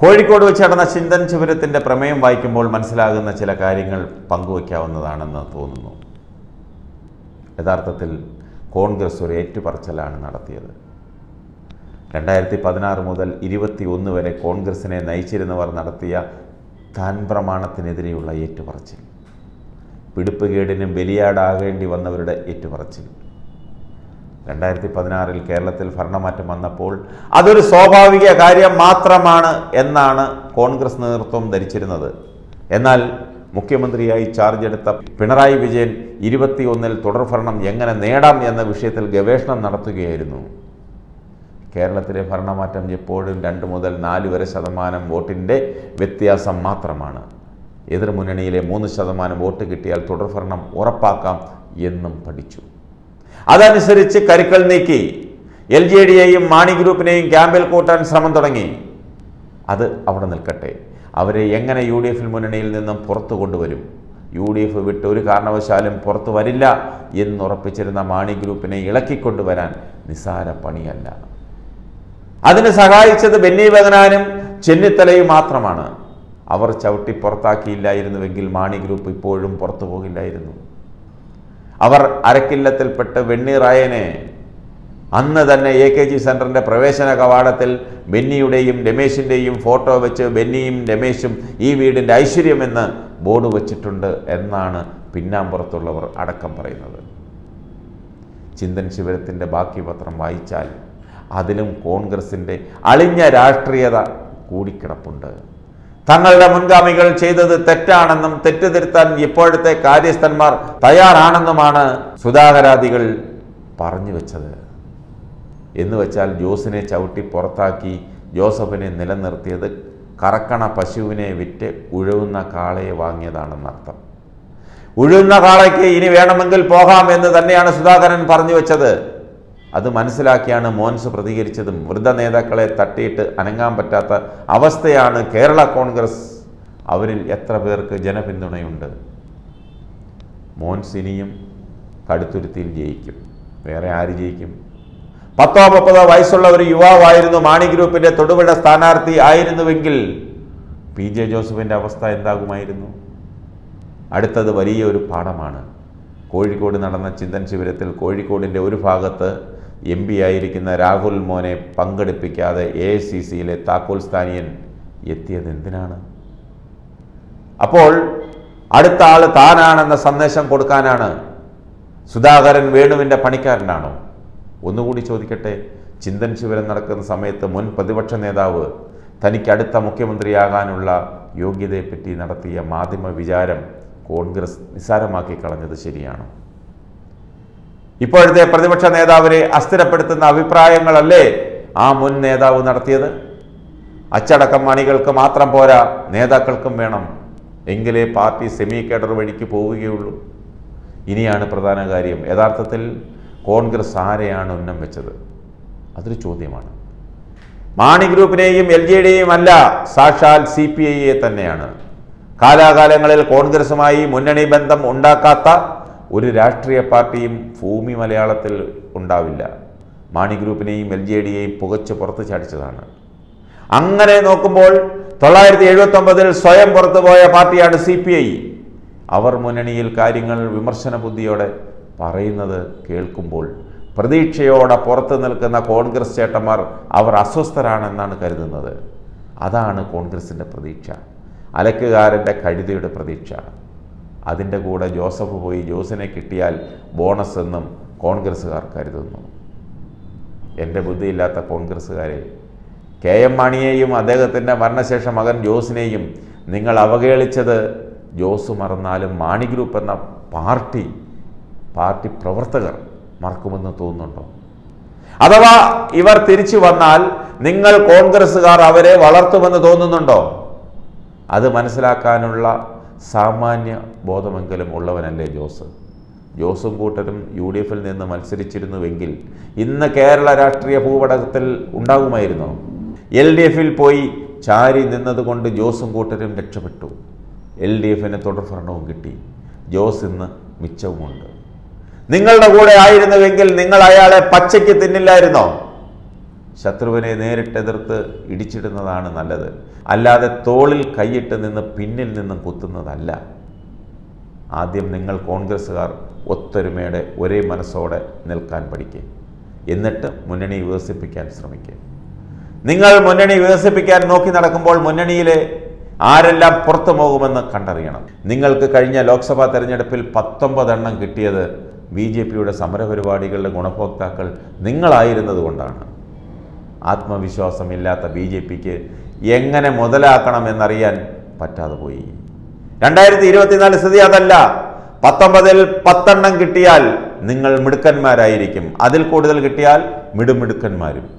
കോഴിക്കോട് വെച്ച് നടന്ന ചിന്തൻ ശിബിരത്തിന്റെ പ്രമേയം വായിക്കുമ്പോൾ മനസ്സിലാകുന്ന ചില കാര്യങ്ങൾ പങ്കുവയ്ക്കാവുന്നതാണെന്ന് തോന്നുന്നു. യഥാർത്ഥത്തിൽ കോൺഗ്രസ് ഒരു ഏറ്റുപറച്ചിലാണ് നടത്തിയത്. രണ്ടായിരത്തി പതിനാറ് മുതൽ ഇരുപത്തി ഒന്ന് വരെ കോൺഗ്രസിനെ നയിച്ചിരുന്നവർ നടത്തിയ താൻ പ്രമാണത്തിനെതിരെയുള്ള ഏറ്റുപറച്ചിൽ. പിടിപ്പുകേടിനും ബലിയാടാകേണ്ടി വന്നവരുടെ ഏറ്റുപറച്ചിൽ. രണ്ടായിരത്തി പതിനാറിൽ കേരളത്തിൽ ഭരണമാറ്റം വന്നപ്പോൾ അതൊരു സ്വാഭാവിക കാര്യം മാത്രമാണ് എന്നാണ് കോൺഗ്രസ് നേതൃത്വം ധരിച്ചിരുന്നത്. എന്നാൽ മുഖ്യമന്ത്രിയായി ചാർജ് എടുത്ത പിണറായി വിജയൻ ഇരുപത്തിയൊന്നിൽ തുടർഭരണം എങ്ങനെ നേടാം എന്ന വിഷയത്തിൽ ഗവേഷണം നടത്തുകയായിരുന്നു. കേരളത്തിലെ ഭരണമാറ്റം എപ്പോഴും രണ്ട് മുതൽ നാല് വരെ ശതമാനം വോട്ടിന്റെ വ്യത്യാസം മാത്രമാണ്. എതിർമുന്നണിയിലെ മൂന്ന് ശതമാനം വോട്ട് കിട്ടിയാൽ തുടർഭരണം ഉറപ്പാക്കാം എന്നും പഠിച്ചു. അതനുസരിച്ച് കരുക്കൾ നീക്കി. എൽ ജെ ഡിയെയും മാണി ഗ്രൂപ്പിനെയും ക്യാമ്പിൽ കൂട്ടാൻ ശ്രമം തുടങ്ങി. അത് അവിടെ നിൽക്കട്ടെ. അവരെ എങ്ങനെ യു ഡി എഫിൽ മുന്നണിയിൽ നിന്നും പുറത്തു കൊണ്ടുവരും? യു ഡി എഫ് വിട്ട് ഒരു കാരണവശാലും പുറത്തു വരില്ല എന്നുറപ്പിച്ചിരുന്ന മാണി ഗ്രൂപ്പിനെ ഇളക്കിക്കൊണ്ടുവരാൻ നിസാര പണിയല്ല. അതിന് സഹായിച്ചത് ബെന്നി ബഗനാനും ചെന്നിത്തലയും മാത്രമാണ്. അവർ ചവിട്ടി പുറത്താക്കിയില്ലായിരുന്നുവെങ്കിൽ മാണി ഗ്രൂപ്പ് ഇപ്പോഴും പുറത്തു പോകില്ലായിരുന്നു. അവർ അരക്കില്ലത്തിൽപ്പെട്ട് വെണ്ണീറായനെ അന്ന് തന്നെ എ കെ ജി സെന്ററിന്റെ പ്രവേശന കവാടത്തിൽ ബെന്നിയുടെയും രമേശിന്റെയും ഫോട്ടോ വെച്ച് ബെന്നിയും രമേശും ഈ വീടിന്റെ ഐശ്വര്യമെന്ന് ബോർഡ് വച്ചിട്ടുണ്ട് എന്നാണ് പിന്നാമ്പുറത്തുള്ളവർ അടക്കം പറയുന്നത്. ചിന്തൻ ശിവരത്തിന്റെ ബാക്കി പത്രം വായിച്ചാൽ അതിലും കോൺഗ്രസിന്റെ അളിഞ്ഞ രാഷ്ട്രീയത കൂടിക്കിടപ്പുണ്ട്. തങ്ങളുടെ മുൻഗാമികൾ ചെയ്തത് തെറ്റാണെന്നും തെറ്റ് തിരുത്താൻ ഇപ്പോഴത്തെ കാര്യസ്ഥന്മാർ തയ്യാറാണെന്നുമാണ് സുധാകരാദികൾ പറഞ്ഞു വെച്ചത്. എന്ന് വെച്ചാൽ ജോസിനെ ചവിട്ടി പുറത്താക്കി ജോസഫിനെ നിലനിർത്തിയത് കറക്കണ പശുവിനെ വിറ്റ് ഉഴുവുന്ന കാളയെ വാങ്ങിയതാണെന്നർത്ഥം ഉഴുന്ന കാളയ്ക്ക് ഇനി വേണമെങ്കിൽ പോകാം എന്ന് തന്നെയാണ് സുധാകരൻ പറഞ്ഞു വെച്ചത്. അത് മനസ്സിലാക്കിയാണ് മോൻസ് പ്രതികരിച്ചതും. വൃദ്ധ നേതാക്കളെ തട്ടിയിട്ട് അനങ്ങാൻ പറ്റാത്ത അവസ്ഥയാണ് കേരള കോൺഗ്രസ്. അവരിൽ എത്ര പേർക്ക് ജനപിന്തുണയുണ്ട്? മോൻസ് ഇനിയും കടുത്തുരുത്തിയിൽ ജയിക്കും. വേറെ ആര് ജയിക്കും? പത്തോ മുപ്പതോ വയസ്സുള്ള ഒരു യുവാവായിരുന്നു മാണി ഗ്രൂപ്പിന്റെ തൊടുപുഴ സ്ഥാനാർത്ഥി ആയിരുന്നുവെങ്കിൽ പി ജെ ജോസഫിന്റെ അവസ്ഥ എന്താകുമായിരുന്നു? അടുത്തത് വലിയൊരു പാഠമാണ്. കോഴിക്കോട് നടന്ന ചിന്തൻ ശിബിരത്തിൽ കോഴിക്കോടിന്റെ ഒരു ഭാഗത്ത് എം പി ആയിരിക്കുന്ന രാഹുൽ മോനെ പങ്കെടുപ്പിക്കാതെ എ ഐ സി സിയിലെ താക്കോൽ സ്ഥാനീയൻ എത്തിയത് എന്തിനാണ്? അപ്പോൾ അടുത്ത ആൾ താനാണെന്ന സന്ദേശം കൊടുക്കാനാണ് സുധാകരൻ വേണുവിന്റെ പണിക്കാരനാണോ? ഒന്നുകൂടി ചോദിക്കട്ടെ. ചിന്തൻ ശിവരൻ നടക്കുന്ന സമയത്ത് മുൻ പ്രതിപക്ഷ നേതാവ് തനിക്ക് അടുത്ത മുഖ്യമന്ത്രിയാകാനുള്ള യോഗ്യതയെപ്പറ്റി നടത്തിയ മാധ്യമ വിചാരം കോൺഗ്രസ് നിസ്സാരമാക്കി കളഞ്ഞത് ശരിയാണോ? ഇപ്പോഴത്തെ പ്രതിപക്ഷ നേതാവിനെ അസ്ഥിരപ്പെടുത്തുന്ന അഭിപ്രായങ്ങളല്ലേ ആ മുൻ നേതാവ് നടത്തിയത്? അച്ചടക്കം അണികൾക്ക് മാത്രം പോരാ നേതാക്കൾക്കും വേണം. എങ്കിലേ പാർട്ടി സെമി കേഡർ വഴിക്ക് പോവുകയുള്ളൂ. ഇനിയാണ് പ്രധാന കാര്യം. യഥാർത്ഥത്തിൽ കോൺഗ്രസ് ആരെയാണ് ഉന്നം വെച്ചത്? അതൊരു ചോദ്യമാണ്. മാണി ഗ്രൂപ്പിനെയും എൽ ജെ ഡിയെയും അല്ല സാക്ഷാൽ സി പി ഐയെ തന്നെയാണ്. കാലാകാലങ്ങളിൽ കോൺഗ്രസുമായി മുന്നണി ബന്ധം ഉണ്ടാക്കാത്ത ഒരു രാഷ്ട്രീയ പാർട്ടിയും ഭൂമി മലയാളത്തിൽ ഉണ്ടാവില്ല. മാണി ഗ്രൂപ്പിനെയും എൽ ജെ ഡിയെയും പുകച്ച് പുറത്ത് ചാടിച്ചതാണ്. അങ്ങനെ നോക്കുമ്പോൾ തൊള്ളായിരത്തി എഴുപത്തി ഒമ്പതിൽ സ്വയം പുറത്തുപോയ പാർട്ടിയാണ് സി പി ഐ. അവർ മുന്നണിയിൽ കാര്യങ്ങൾ വിമർശന ബുദ്ധിയോടെ പറയുന്നത് കേൾക്കുമ്പോൾ പ്രതീക്ഷയോടെ പുറത്ത് നിൽക്കുന്ന കോൺഗ്രസ് ചേട്ടന്മാർ അവർ അസ്വസ്ഥരാണെന്നാണ് കരുതുന്നത്. അതാണ് കോൺഗ്രസിന്റെ പ്രതീക്ഷ. അലക്കുകാരന്റെ കഴുതയുടെ പ്രതീക്ഷ. അതിന്റെ കൂടെ ജോസഫ് പോയി ജോസിനെ കിട്ടിയാൽ ബോണസ് എന്നും കോൺഗ്രസ്സുകാർ കരുതുന്നു. എന്റെ ബുദ്ധിയില്ലാത്ത കോൺഗ്രസ്സുകാരെ കെ എം മാണിയെയും അദ്ദേഹത്തിന്റെ മരണശേഷം മകൻ ജോസിനെയും നിങ്ങൾ അവഹേളിച്ചത് ജോസ് മറന്നാലും മാണി ഗ്രൂപ്പ് എന്ന പാർട്ടി പാർട്ടി പ്രവർത്തകർ മറക്കുമെന്ന് തോന്നുന്നുണ്ടോ? അഥവാ ഇവർ തിരിച്ചു വന്നാൽ നിങ്ങൾ കോൺഗ്രസ്സുകാർ അവരെ വളർത്തുമെന്ന് തോന്നുന്നുണ്ടോ? അത് മനസ്സിലാക്കാനുള്ള സാമാന്യ ബോധമെങ്കിലും ഉള്ളവനല്ലേ ജോസ്? ജോസും കൂട്ടരും യു ഡി എഫിൽ നിന്ന് മത്സരിച്ചിരുന്നുവെങ്കിൽ ഇന്ന് കേരള രാഷ്ട്രീയ ഭൂപടകത്തിൽ ഉണ്ടാകുമായിരുന്നു? എൽ ഡി എഫിൽ പോയി ചാരി നിന്നതുകൊണ്ട് ജോസും കൂട്ടരും രക്ഷപ്പെട്ടു. എൽ ഡി എഫിന് തുടർഭരണവും കിട്ടി. ജോസ് ഇന്ന് മിച്ചവുമുണ്ട്. നിങ്ങളുടെ കൂടെ ആയിരുന്നുവെങ്കിൽ നിങ്ങൾ അയാളെ പച്ചയ്ക്ക് തിന്നില്ലായിരുന്നോ? ശത്രുവിനെ നേരിട്ടെതിർത്ത് ഇടിച്ചിടുന്നതാണ് നല്ലത്. അല്ലാതെ തോളിൽ കൈയിട്ട് നിന്ന് പിന്നിൽ നിന്നും കുത്തുന്നതല്ല. ആദ്യം നിങ്ങൾ കോൺഗ്രസ്സുകാർ ഒത്തൊരുമയുടെ ഒരേ മനസ്സോടെ നിൽക്കാൻ പഠിക്കുക എന്നിട്ട് മുന്നണി വികസിപ്പിക്കാൻ ശ്രമിക്കുക നിങ്ങൾ മുന്നണി വികസിപ്പിക്കാൻ നോക്കി നടക്കുമ്പോൾ മുന്നണിയിലെ ആരെല്ലാം പുറത്തു പോകുമെന്ന് കണ്ടറിയണം. നിങ്ങൾക്ക് കഴിഞ്ഞ ലോക്സഭാ തെരഞ്ഞെടുപ്പിൽ പത്തൊമ്പതെണ്ണം കിട്ടിയത് ബി ജെ പിയുടെ സമരപരിപാടികളുടെ ഗുണഭോക്താക്കൾ നിങ്ങളായിരുന്നത് കൊണ്ടാണ്. ആത്മവിശ്വാസമില്ലാത്ത ബി ജെ പിക്ക് എങ്ങനെ മുതലാക്കണമെന്നറിയാൻ പറ്റാതെ പോയി. രണ്ടായിരത്തി ഇരുപത്തിനാല് സ്ഥിതി അതല്ല. പത്തൊമ്പതിൽ പത്തെണ്ണം കിട്ടിയാൽ നിങ്ങൾ മിടുക്കന്മാരായിരിക്കും. അതിൽ കൂടുതൽ കിട്ടിയാൽ മിടുമിടുക്കന്മാരും.